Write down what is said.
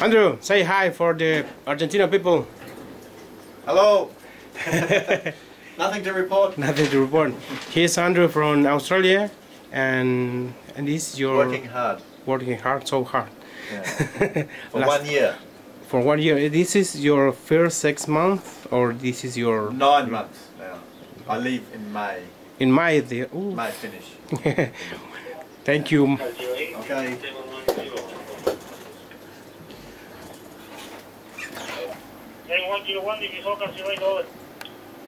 Andrew, say hi for the Argentina people. Hello. Nothing to report. Nothing to report. Here's Andrew from Australia, and and this is your Working hard. working hard, so hard. Yeah. For Last- one year. For one year. This is your first six months, or this is your Nine months now. I leave in May. in May? The, ooh. May finish. Thank you. Okay. Milwaukee, Wandy, Misoka, Silva y Dover.